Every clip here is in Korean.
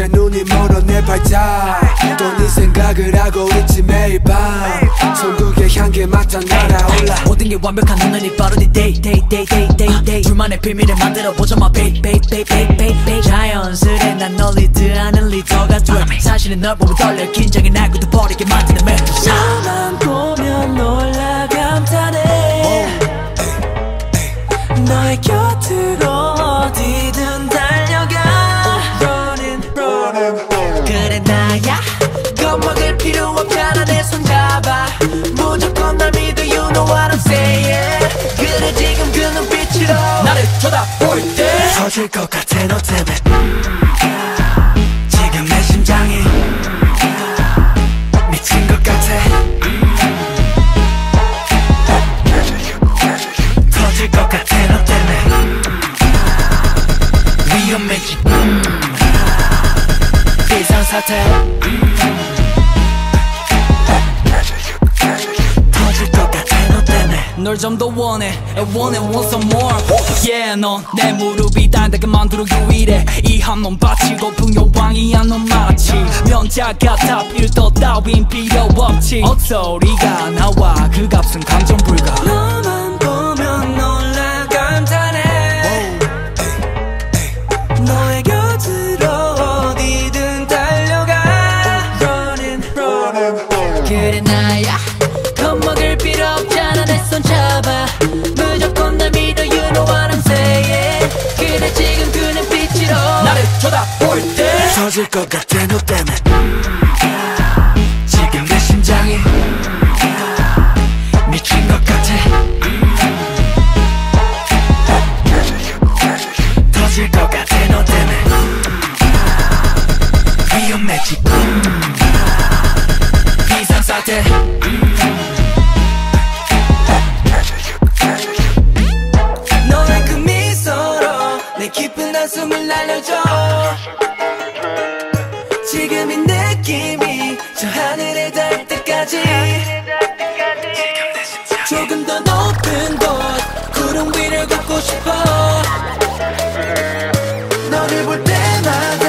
이제 눈이 멀어 내 발작 또네 생각을 하고 있지 매일 밤. 천국의 향기 맡아 날아올라. 모든 게 완벽한 오늘이 바로 네 day day day day day day. 둘만의 비밀을 만들어 보자 my baby baby baby baby baby 자연스레 난 널 리드하는 리더가 돼. 사실은 널 보면 떨려. 긴장이 나고도 버리게 만드는 멘토사. 너만 보면 놀라 쳐다볼 때. 터질 것 같아 너 때문에. 지금 내 심장이 미친 것 같아. 터질 것 같아 너 때문에. 위험해지. 비상사태 널 좀 더 원해. I want it want some more. Yeah 넌내 무릎이 단단하게 만들어 유일해 이 한놈 바치고 풍요왕이야 넌 마치 면자 같아. 필터 따윈 필요 없지. 억소리가 나와. 그 값은 감정 불가. 너만 보면 놀라 감탄해. 너의 곁으로 어디든 달려가. Running running. 그래 나야. 겁먹을 필요 내 손 잡아. 무조건 날 믿어 you know what I'm saying. 그래 지금 그 눈빛으로. 나를 쳐다볼 때. 터질 것 같아 너 때문에 깊은 한숨을 날려줘. 지금 이 느낌이 저 하늘에 닿을 때까지. 조금 더 높은 곳 구름 위를 걷고 싶어. 너를 볼 때마다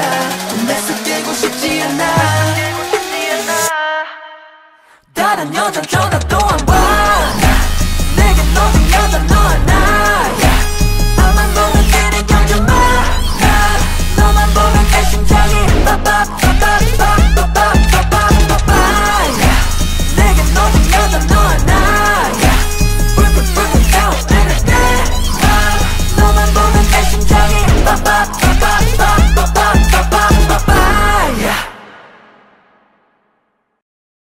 혼내서 깨고 싶지 않아. 다른 여자 쳐다봐